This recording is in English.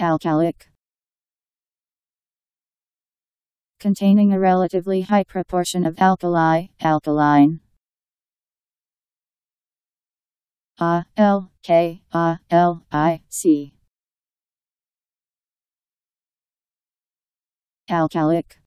Alkalic. Containing a relatively high proportion of alkali, alkaline. A L K A L I C. Alkalic.